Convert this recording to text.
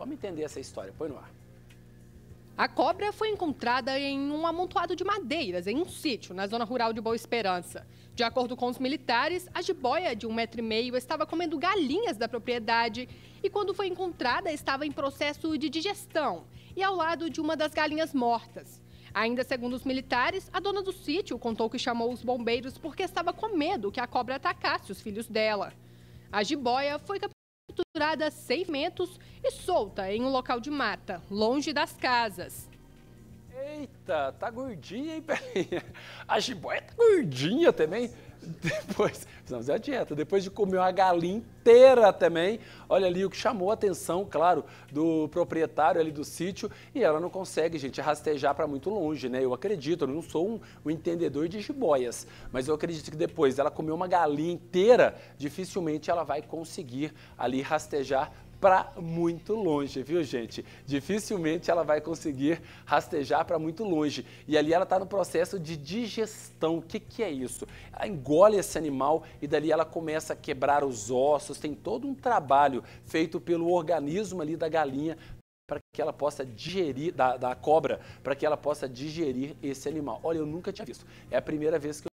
Vamos entender essa história. Põe no ar. A cobra foi encontrada em um amontoado de madeiras em um sítio na zona rural de Boa Esperança. De acordo com os militares, a jiboia de um metro e meio estava comendo galinhas da propriedade e, quando foi encontrada, estava em processo de digestão e ao lado de uma das galinhas mortas. Ainda segundo os militares, a dona do sítio contou que chamou os bombeiros porque estava com medo que a cobra atacasse os filhos dela. A jiboia foi capturada sem metros e solta em um local de mata, longe das casas. Eita, tá gordinha, hein, Pelinha? A jiboia tá gordinha também. Depois, fazer a dieta. Depois de comer uma galinha inteira também, olha ali o que chamou a atenção, claro, do proprietário ali do sítio. E ela não consegue, gente, rastejar para muito longe, né? Eu acredito, eu não sou um, um entendedor de jiboias, mas eu acredito que depois dela comer uma galinha inteira, dificilmente ela vai conseguir ali rastejar para muito longe, viu, gente? Dificilmente ela vai conseguir rastejar para muito longe. E ali ela está no processo de digestão. O que, que é isso? Ela engole esse animal e dali ela começa a quebrar os ossos. Tem todo um trabalho feito pelo organismo ali da galinha para que ela possa digerir, da, da cobra, para que ela possa digerir esse animal. Olha, eu nunca tinha visto. É a primeira vez que